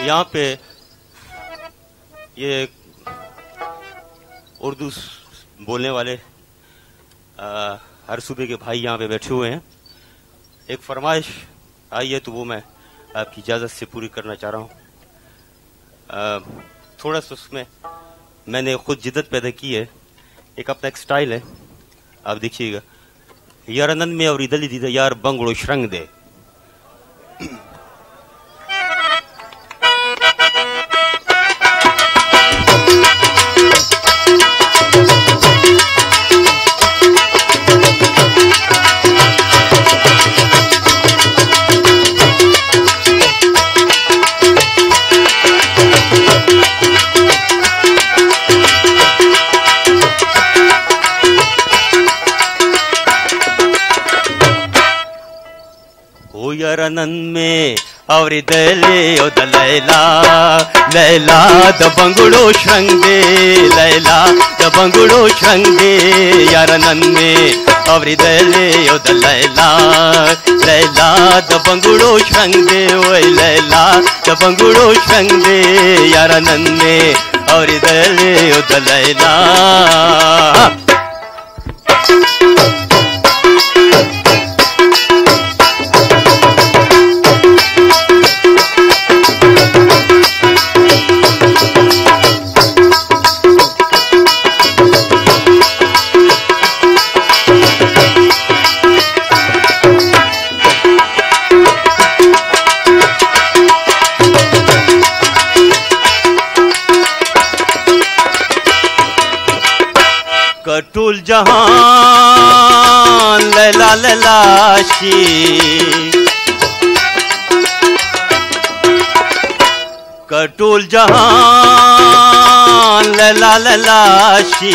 यहाँ पे ये उर्दू बोलने वाले आ, हर सूबे के भाई यहाँ पे बैठे हुए हैं। एक फरमाइश आई है तो वो मैं आपकी इजाज़त से पूरी करना चाह रहा हूँ। थोड़ा सा उसमें मैंने खुद जिद्दत पैदा की है। एक अपना एक स्टाइल है। आप देखिएगा। यार आनंद में और इधर दीदा यार बंगड़ो श्रंग दे। यार आनंद में और दले ओ द लैला। लैला द बंगड़ो श्रंगे। लैला द बंगड़ो श्रंगे। यार आनंद में और दले ओ द लैला। लैला द बंगड़ो श्रंगे ओए। लैला द बंगड़ो श्रंगे। कटुल जहान लैला लैलाशी कटूल जहान लैला लैलाशी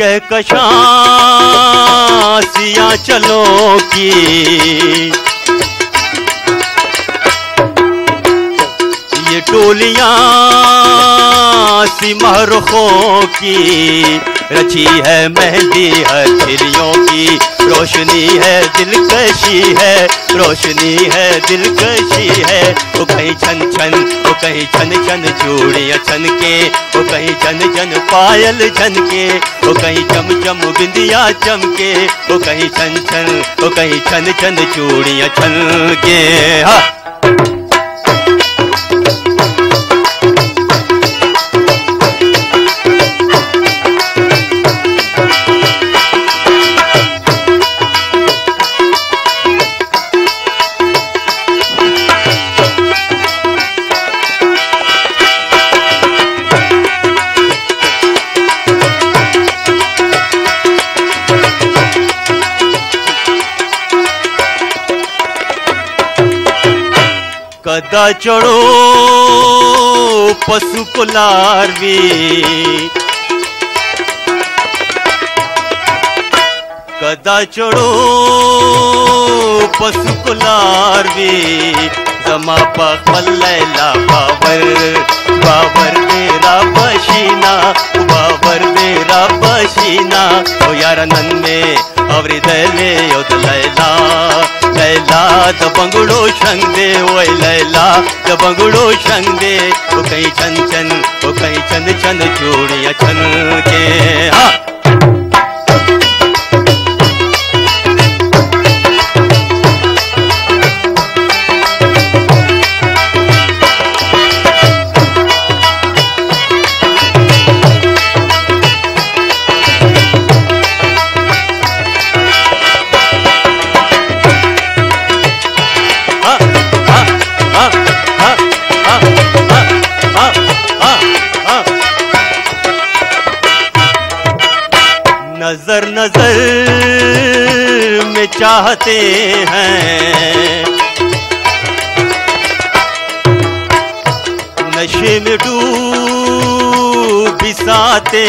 कह कशासिया चलो की। सी महरखों की। रची है मेहंदी हथेलियों की। रोशनी है दिलकशी है। रोशनी है दिलकशी है। वो कहीं छन छन, वो कहीं छन छन चूड़ियाँ छन के वो कहीं छन छन पायल छन के वो कहीं चम चम बिंदिया चमके। वो कहीं छन छन, वो कहीं छन छन चूड़ियाँ छन के हाँ। कदा चढ़ो, पशु को लारवी। कदा चढ़ो, पशु को लारवी। जमा पखल लैला बाबर बाबर मेरा पसीना, बाबर मेरा पसीना। ओ यार नन में अवरी दले ओ लैला द बंगड़ो शंदे ओ लैला द बंगड़ो शंदे ओ कहीं चन चन ओ कहीं छन छन चूड़िया छन के हाँ। नज़र नज़र में चाहते हैं। नशे में डूब बिसाते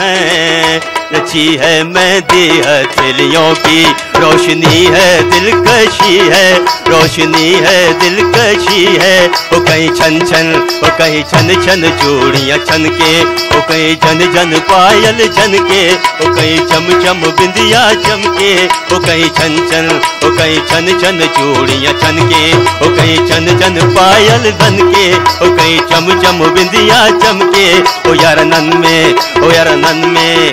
हैं। रची है मेहंदी हथेलियों की। रोशनी है, दिलकशी है। रोशनी है, दिलकशी है। वो कहीं छन छन वो कहीं छन छन चूड़ियाँ छन के वो कहीं जन जन पायल छन के वो कहीं चम चम बिंदिया चमके। वो कहीं छन छन वो कहीं छन छन चूड़ियाँ छन के वो कहीं छन छन पायल बन के वो कहीं चम चम बिंदिया चमके। ओ यार नन में ओ यार नन में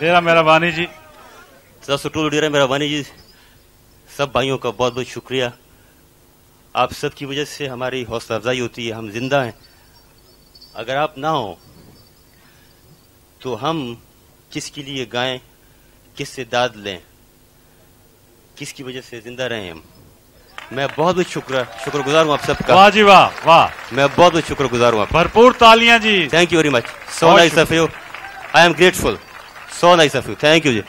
डेरा मेहरबानी जी। सर सुटूल डेरा मेहरबानी जी। सब भाइयों का बहुत बहुत शुक्रिया। आप सब की वजह से हमारी हौसला अफजाई होती है हम ज़िंदा हैं। अगर आप ना हो तो हम किसके लिए गाएँ किससे दाद लें किसकी वजह से ज़िंदा रहे हम? मैं बहुत बहुत शुक्र शुक्रगुजार हूँ आप सबका। वाह जी वाह वाह। मैं बहुत बहुत शुक्रगुजार हूँ भरपूर तालियाँ जी। Thank you very much so nice of you I am grateful so nice of you thank you ji